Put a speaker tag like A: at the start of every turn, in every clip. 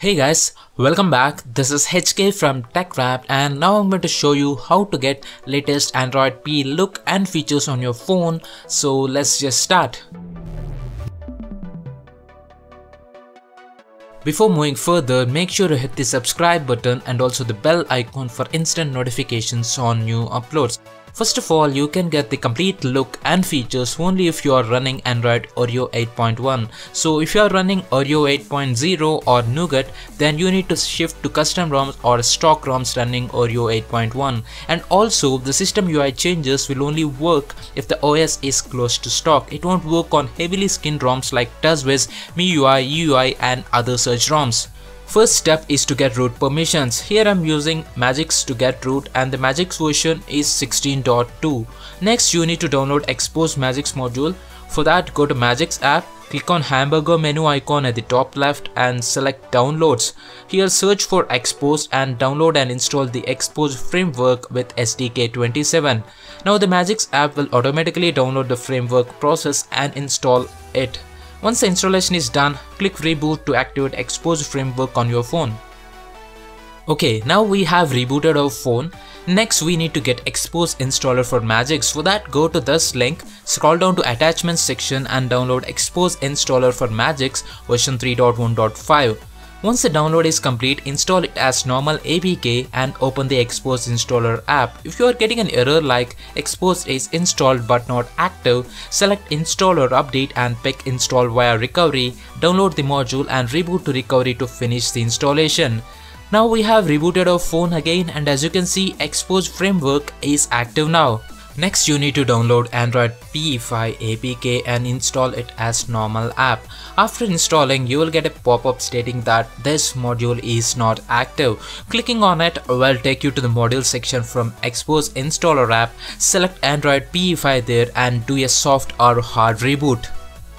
A: Hey guys, welcome back. This is HK from TechRapt and now I'm going to show you how to get latest Android P look and features on your phone. So let's just start. Before moving further, make sure to hit the subscribe button and also the bell icon for instant notifications on new uploads. First of all, you can get the complete look and features only if you are running Android Oreo 8.1. So if you are running Oreo 8.0 or Nougat, then you need to shift to custom ROMs or stock ROMs running Oreo 8.1. And also, the system UI changes will only work if the OS is close to stock. It won't work on heavily skinned ROMs like TouchWiz, MIUI, UI and other such ROMs. First step is to get root permissions. Here I'm using Magisk to get root and the Magisk version is 16.2. Next you need to download Xposed Magisk module. For that go to Magisk app, click on hamburger menu icon at the top left and select downloads. Here search for Xposed and download and install the Xposed framework with SDK 27. Now the Magisk app will automatically download the framework process and install it. Once the installation is done, click reboot to activate Xposed framework on your phone. Okay, now we have rebooted our phone. Next we need to get Xposed installer for Magisk. For that go to this link, scroll down to attachments section and download Xposed installer for Magisk version 3.1.5. Once the download is complete, install it as normal APK and open the Xposed installer app. If you are getting an error like Xposed is installed but not active, select install or update and pick install via recovery, download the module and reboot to recovery to finish the installation. Now we have rebooted our phone again and as you can see Xposed framework is active now. Next you need to download Android P-ify APK and install it as normal app. After installing you will get a pop-up stating that this module is not active. Clicking on it will take you to the module section from Xposed installer app. Select Android P-ify there and do a soft or hard reboot.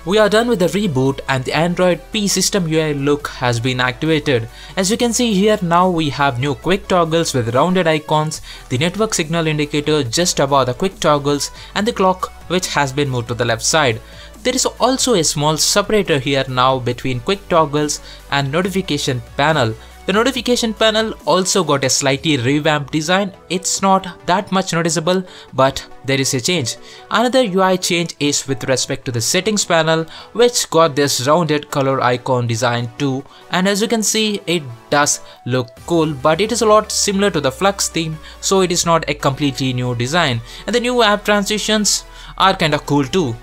A: We are done with the reboot and the Android P system UI look has been activated. As you can see here now we have new quick toggles with rounded icons, the network signal indicator just above the quick toggles and the clock which has been moved to the left side. There is also a small separator here now between quick toggles and notification panel the notification panel also got a slightly revamped design. It's not that much noticeable, but there is a change. Another UI change is with respect to the settings panel, which got this rounded color icon design too. And as you can see, it does look cool, but it is a lot similar to the Flux theme, so it is not a completely new design. And the new app transitions are kinda cool too.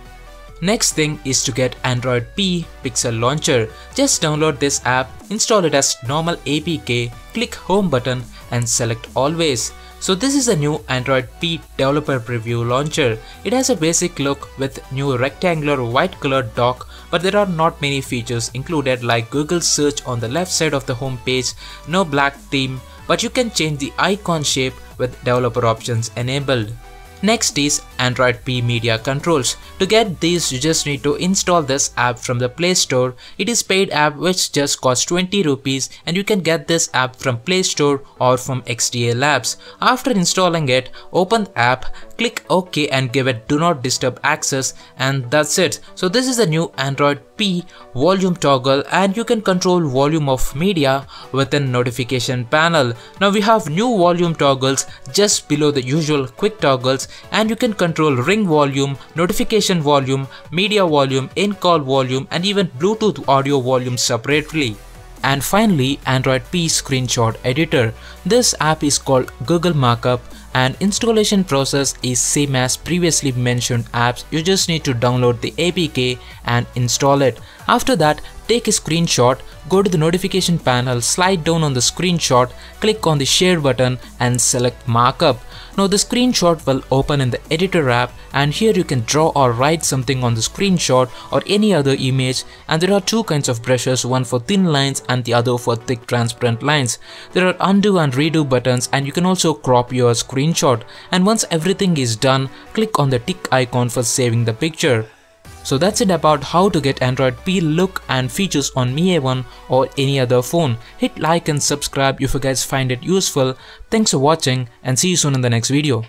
A: Next thing is to get Android P Pixel Launcher. Just download this app, install it as normal APK, click home button and select always. So this is a new Android P developer preview launcher. It has a basic look with new rectangular white colored dock but there are not many features included like Google search on the left side of the home page, no black theme but you can change the icon shape with developer options enabled. Next is Android P Media Controls. To get these you just need to install this app from the Play Store. It is paid app which just costs 20 rupees and you can get this app from Play Store or from XDA Labs. After installing it, open the app, click OK and give it do not disturb access and that's it. So this is the new Android P volume toggle and you can control volume of media within notification panel. Now we have new volume toggles just below the usual quick toggles and you can control ring volume, notification volume, media volume, in-call volume and even Bluetooth audio volume separately. And finally Android P screenshot editor. This app is called Google Markup and installation process is same as previously mentioned apps you just need to download the APK and install it. After that take a screenshot, go to the notification panel, slide down on the screenshot, click on the share button and select markup. Now the screenshot will open in the editor app and here you can draw or write something on the screenshot or any other image and there are two kinds of brushes one for thin lines and the other for thick transparent lines. There are undo and redo buttons and you can also crop your screenshot and once everything is done click on the tick icon for saving the picture. So that's it about how to get Android P look and features on Mi A1 or any other phone. Hit like and subscribe if you guys find it useful. Thanks for watching and see you soon in the next video.